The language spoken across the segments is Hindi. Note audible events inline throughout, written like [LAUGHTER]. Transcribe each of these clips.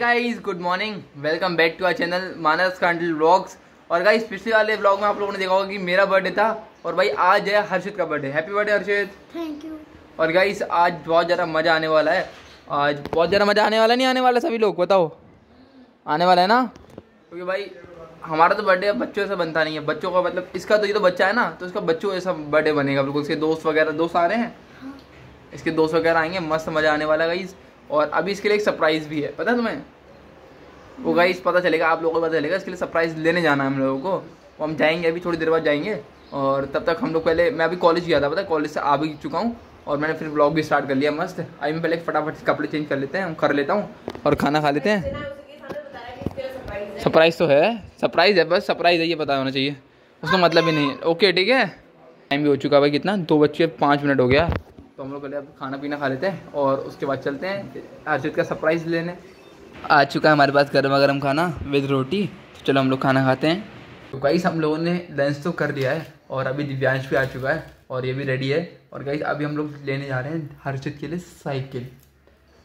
Guys good morning welcome back to our channel Manas Kandal vlogs और गाइस पिछले वाले व्लॉग में आप लोगों ने देखा होगा कि मेरा बर्थडे था और भाई आज है हर्षित का birthday happy birthday Harshit. Thank you और गाइस आज बहुत ज़्यादा मज़ा आने वाला है. आज बहुत ज़्यादा मज़ा आने वाला नहीं आने वाला सभी लोग बताओ. आने वाला है ना? क्योंकि भाई हमारा तो बर्थडे बच्चों से बनता नहीं है. बच्चों का मतलब इसका तो ये तो बच्चा है ना तो इसका बच्चों जैसा बर्थडे बनेगा. बिल्कुल इसके दोस्त वगैरह दोस्त आ रहे हैं? इसके दोस्त वगैरह आएँगे मस्त मज़ा आने वाला गाइस और अभी इसके लिए एक सरप्राइज़ भी है। पता है तुम्हें? वो गाइस पता चलेगा आप लोगों को पता चलेगा इसके लिए सरप्राइज़ लेने जाना है हम लोगों को। वो हम जाएँगे अभी थोड़ी देर बाद जाएँगे। और तब तक हम लोग पहले मैं अभी कॉलेज गया था पता है? कॉलेज से आ भी चुका हूँ। और मैंने फिर ब्लॉग भी स्टार्ट कर लिया मस्त। अभी मैं पहले फटाफट कपड़े चेंज कर लेते हैं हम कर लेता हूँ और खाना खा लेते हैं। सरप्राइज़ तो है। सरप्राइज़ है बस सरप्राइज़ है ये पता होना चाहिए। उसका मतलब ही नहीं है। ओके ठीक है? टाइम भी हो चुका है भाई कितना? दो बच्चे पाँच मिनट हो गया। तो हम लोग पहले अब खाना पीना खा लेते हैं और उसके बाद चलते हैं हर्षित का सरप्राइज़ लेने। आ चुका है हमारे पास गर्मा गर्म खाना विद रोटी। तो चलो हम लोग खाना खाते हैं। तो गाइस हम लोगों ने लंच तो कर लिया है और अभी दिव्यांश भी आ चुका है और ये भी रेडी है। और गाइस अभी हम लोग लेने जा रहे हैं हर्षित के लिए साइकिल।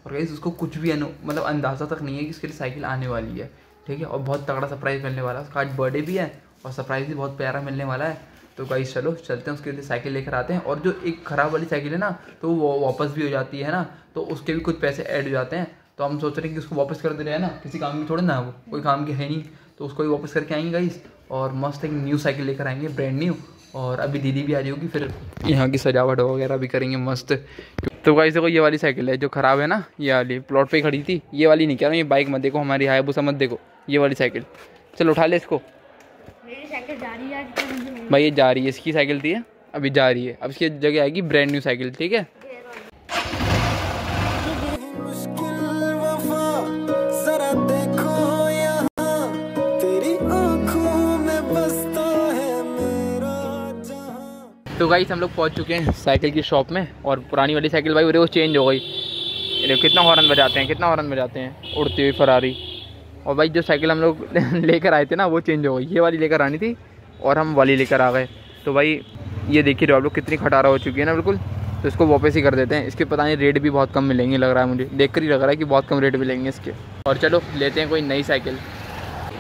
और गाइस उसको कुछ भी मतलब अंदाज़ा तक नहीं है कि इसके लिए साइकिल आने वाली है। ठीक है? और बहुत तगड़ा सरप्राइज़ मिलने वाला है। उसका आज बर्थडे भी है और सरप्राइज़ भी बहुत प्यारा मिलने वाला है। तो गाइस चलो, चलते हैं, उसके लिए साइकिल लेकर आते हैं। और जो एक ख़राब वाली साइकिल है ना तो वो वापस भी हो जाती है ना? तो उसके भी कुछ पैसे ऐड हो जाते हैं। तो हम सोच रहे हैं कि उसको वापस कर दे रहे हैं ना? किसी काम की थोड़ी ना, वो कोई काम की है नहीं। तो उसको भी वापस करके आएँगे गाइस और मस्त एक न्यू साइकिल लेकर आएँगे ब्रांड न्यू और अभी दीदी भी आ रही होगी, फिर यहाँ की सजावट वगैरह भी करेंगे मस्त। तो गाइस देखो, ये वाली साइकिल है, जो ख़राब है ना, ये वाली प्लॉट पे ही खड़ी थी। ये वाली नहीं कह रहा हूँ, ये बाइक मत देखो, हमारी हायाबुसा मत देखो, ये वाली साइकिल। चलो, उठा ले इसको। भाई ये जा रही है। इसकी साइकिल थी अभी जा रही है। अब इसकी जगह आएगी ब्रांड न्यू साइकिल ठीक है? है तो गाइस हम लोग पहुँच चुके हैं साइकिल की शॉप में और पुरानी वाली साइकिल भाई वो चेंज हो गई। देखो कितना हॉर्न बजाते हैं कितना हॉर्न बजाते हैं। उड़ती हुई फरारी और भाई जो साइकिल हम लोग [LAUGHS] लेकर आए थे ना वो चेंज हो गई। ये वाली लेकर आनी थी और हम वाली लेकर आ गए। तो भाई, ये देखिए आप लोग कितनी खटारा हो चुकी है ना, बिल्कुल। तो इसको वापस ही कर देते हैं। इसके पता नहीं, रेट भी बहुत कम मिलेंगे लग रहा है मुझे। देख कर ही लग रहा है कि बहुत कम रेट मिलेंगे इसके। और चलो, लेते हैं कोई नई साइकिल।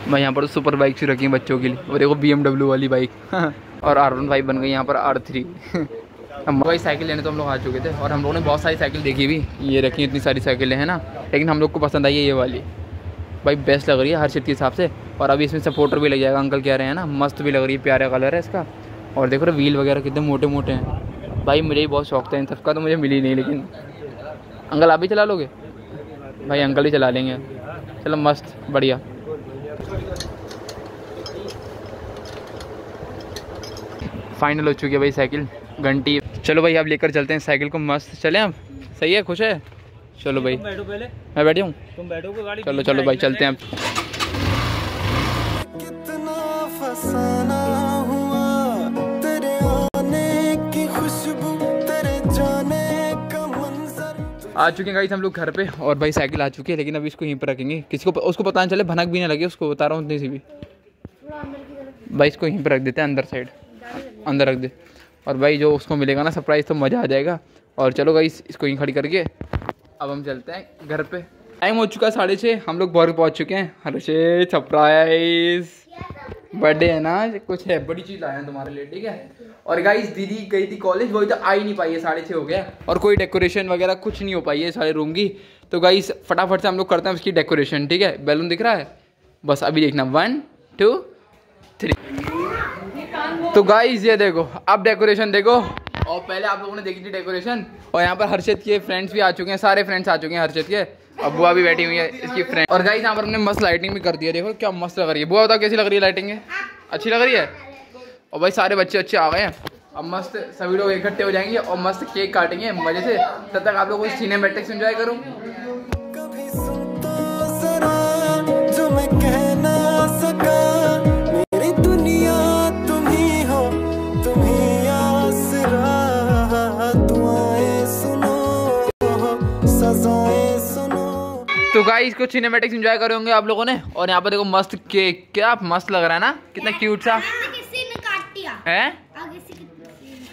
मैं यहाँ पर सुपर बाइक से रखी बच्चों के लिए। और देखो बी वाली बाइक। [LAUGHS] और आर वन फाइव बन गई यहाँ पर आर थ्री [LAUGHS] हम वही साइकिल लेने तो हम लोग आ चुके थे। और हम लोगों ने बहुत सारी साइकिल देखी भी। ये रखी इतनी सारी साइकिलें, हैं ना। लेकिन हम लोग को पसंद आई है ये वाली। भाई बेस्ट लग रही है हर चीज़ के हिसाब से। और अभी इसमें सपोर्टर भी लग जाएगा। अंकल कह रहे हैं ना, मस्त भी लग रही है, प्यारा कलर है इसका। और देखो ना व्हील वगैरह कितने मोटे मोटे हैं। भाई मुझे ही बहुत शौक था, इन सबका तो मुझे मिली नहीं, लेकिन अंकल आप भी चला लोगे? भाई अंकल ही चला लेंगे। चलो मस्त, बढ़िया। फाइनल हो चुकी है भाई साइकिल, घंटी। चलो भाई आप लेकर चलते हैं साइकिल को मस्त। चले आप? सही है? खुश है? चलो भाई। बैठो पहले। मैं बैठी हूँ। तुम बैठोगे गाड़ी चलो चलो भाई चलते हैं कितना फसाना हुआ तेरे आने की खुशबू तेरे जाने का मंजर। आ चुके हैं गाइस हम लोग घर पे और भाई साइकिल आ चुकी है लेकिन अभी इसको यहीं पर रखेंगे। किसी को उसको पता नहीं चले भनक भी ना लगे उसको बता रहा हूँ उतनी सी भी। भाई इसको यहीं पर रख देते हैं अंदर साइड अंदर रख दे। और भाई जो उसको मिलेगा ना सरप्राइज़ तो मज़ा आ जाएगा। और चलो भाई इसको यहीं खड़ी करके अब हम चलते हैं घर पे। टाइम हो चुका है साढ़े छः हम लोग घर पहुँच चुके हैं। हर से सरप्राइज़ बर्थडे है ना? कुछ है, बड़ी चीज़ लाए हैं तुम्हारे लिए, ठीक है? और गाइस दीदी गई थी कॉलेज वही तो आ ही नहीं पाई है, साढ़े छः हो गया। और कोई डेकोरेशन वगैरह कुछ नहीं हो पाई है सारे रूम की। तो गाइस फटाफट से हम लोग करते हैं उसकी डेकोरेशन ठीक है? बैलून दिख रहा है? बस अभी देखना। वन टू थ्री तो गाइस ये देखो, अब डेकोरेशन देखो। और पहले आप लोगों ने देखी थी डेकोरेशन और यहाँ पर हर्षित के फ्रेंड्स भी आ चुके हैं, सारे फ्रेंड्स आ चुके हैं हर्षित के। अब बुआ भी बैठी हुई है इसकी फ्रेंड और गाइस यहाँ पर हमने मस्त लाइटिंग भी कर दी है, देखो क्या मस्त लग रही है। बुआ बताओ, कैसी लग रही है लाइटिंग अच्छी लग रही है? और भाई, सारे बच्चे अच्छे आ गए हैं। अब मस्त सभी लोग इकट्ठे हो जाएँगे और मस्त केक काटेंगे मज़े से। तब तक आप लोग सिनेमेटिक्स एंजॉय करो। जो मैं कह ना सका। तो गाइस इसको सिनेमेटिक्स एंजॉय करोगे आप लोगों ने। और यहाँ पर देखो मस्त केक क्या मस्त लग रहा है ना? कितना क्यूट सा। है?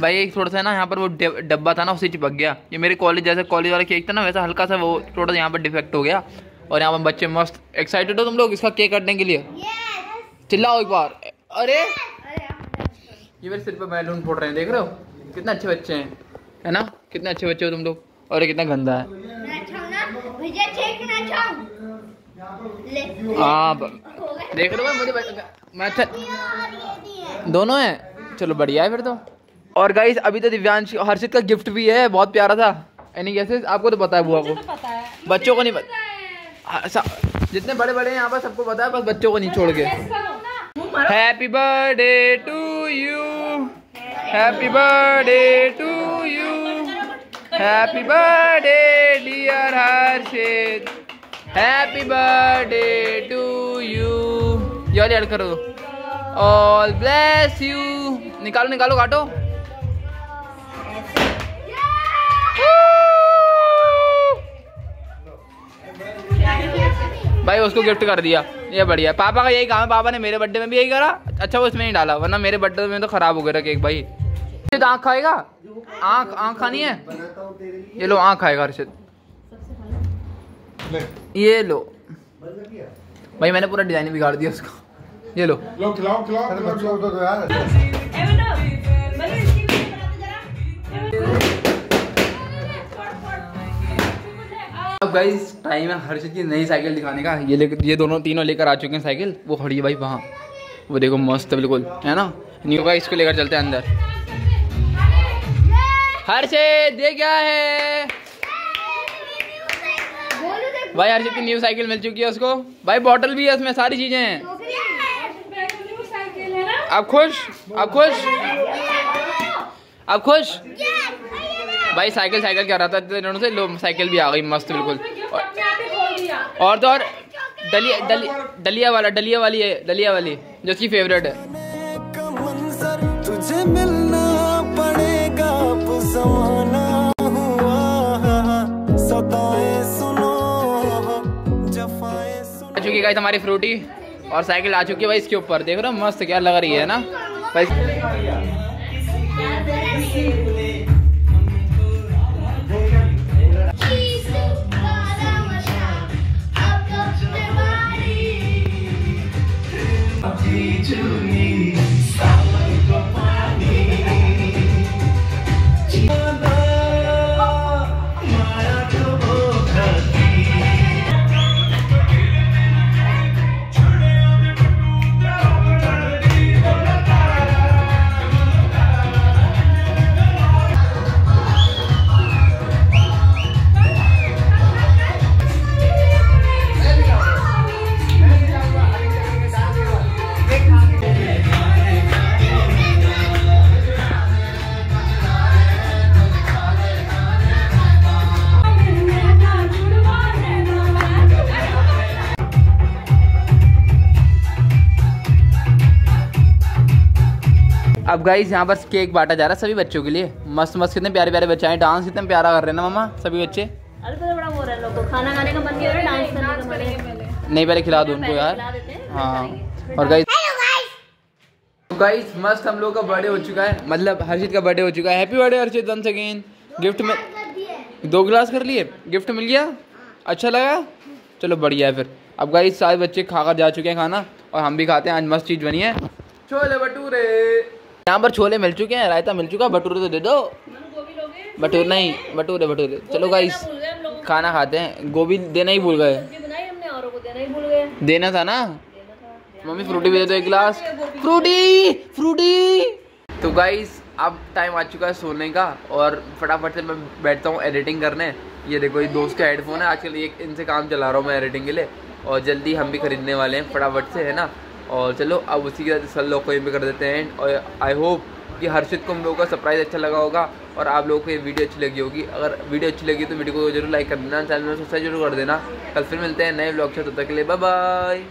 भाई एक थोड़ा सा ना यहाँ पर वो डब्बा था ना उसे चिपक गया। ये मेरे कॉलेज जैसे कॉलेज वाला केक था ना वैसा हल्का सा वो थोड़ा सा यहाँ पर डिफेक्ट हो गया। और यहाँ पर बच्चे मस्त एक्साइटेड हो तुम लोग इसका केक काटने के लिए। चिल्लाओ एक बार। अरे! ये मेरे सिर पे बैलून फोड़ रहे हैं देख रहे हो? कितने अच्छे बच्चे हैं। है ना? कितने अच्छे बच्चे हो तुम लोग। और ये कितना गंदा है। भैया ठीक ना छाऊ हाँ देख रहे हो मुझे मैं दोनों हैं? चलो बढ़िया है फिर तो। और गाइस अभी तो दिव्यांश हर्षित का गिफ्ट भी है बहुत प्यारा था। यानी कैसे आपको तो पता है बुआ को। बच्चों को नहीं पता हाँ, जितने बड़े बड़े हैं यहाँ पर सबको पता है बस बच्चों को नहीं छोड़ के। Happy birthday to you happy birthday to happy birthday dear Harshit happy birthday to you वाली ऐड करो ऑल ब्लेस यू निकालो निकालो काटो. भाई उसको गिफ्ट कर दिया. ये बढ़िया. पापा का यही काम है. पापा ने मेरे बर्थडे में भी यही करा. अच्छा वो इसमें नहीं डाला वरना मेरे बर्थडे में तो खराब हो गया था केक भाई. हर्षित आँख खाएगा? आँख आँख खानी है? ये लो आँख खाएगा हर्षित ये लो। भाई मैंने पूरा डिज़ाइन बिगाड़ दिया उसका। ये लो। लो खिलाओ खिलाओ अरे बच्चों को तो यार। अब गाइस टाइम है हर्षित की नई साइकिल दिखाने का। ये ले ये दोनों तीनों लेकर आ चुके हैं साइकिल। वो खड़ी है भाई वहाँ। वो देखो मस्त है बिल्कुल है ना? न्यू का इसको लेकर चलते हैं अंदर। हर्षित ये क्या है? भाई हर्षित की न्यू साइकिल मिल चुकी है उसको। भाई बॉटल भी है उसमें सारी चीज़ें हैं। आप खुश? आप खुश? आप खुश? भाई साइकिल साइकिल क्या रहा था इन्होंने से लो साइकिल भी आ गई मस्त बिल्कुल। और, और तो और डलिया डलिया डलिया वाला डलिया वाली है डलिया वाली जो उसकी फेवरेट है। चुकी है हमारी फ्रूटी। और साइकिल आ चुकी है भाई इसके ऊपर। देख रहे हो, मस्त क्या लग रही है ना? भाई अब गाइस यहाँ पर केक बांटा जा रहा है सभी बच्चों के लिए। मस्त मस्त कितने प्यारे प्यारे बच्चे हैं। डांस कितने प्यारा कर रहे हैं ना मामा सभी बच्चे? अरे तो बड़ा हो रहा है लोग खाना खाने का मन नहीं डांस करने का मन नहीं पहले खिला दो उनको यार। हैं, हाँ। और गाइस गाइस मस्त हम लोग का बर्थडे हो चुका है। मतलब हर्षित का बर्थडे हो चुका है। Happy birthday Harshit once again gift में दो गिलास कर लिए? गिफ्ट मिल गया? अच्छा लगा? चलो बढ़िया है फिर। अब गाइस सारे बच्चे खाकर जा चुके हैं खाना और हम भी खाते हैं। आज मस्त चीज़ बनी है। छोले भटूरे। यहाँ पर छोले मिल चुके हैं रायता मिल चुका है भटूरे तो दे दो। भटूरे नहीं भटूरे भटूरे। चलो गाइस खाना खाते हैं। गोभी ही देना ही भूल गए। देना था ना? मम्मी फ्रूटी भी दे दो एक गिलास। Frooti Frooti. तो गाइस अब टाइम आ चुका है सोने का और फटाफट से मैं बैठता हूँ एडिटिंग करने। ये देखो ये दोस्त का हेडफोन है। आजकल ये इनसे काम चला रहा हूँ मैं एडिटिंग के लिए। और जल्दी हम भी खरीदने वाले हैं फटाफट से है ना? और चलो, अब उसी के साथ सब लोग को भी कर देते हैं एंड और आई होप कि हर्षित को हम लोगों का सरप्राइज़ अच्छा लगा होगा और आप लोगों को ये वीडियो अच्छी लगी होगी। अगर वीडियो अच्छी लगी तो वीडियो को ज़रूर लाइक कर देना चैनल में सब्सक्राइब ज़रूर कर देना। कल फिर मिलते हैं नए ब्लॉग से तब तक के लिए बाय बाय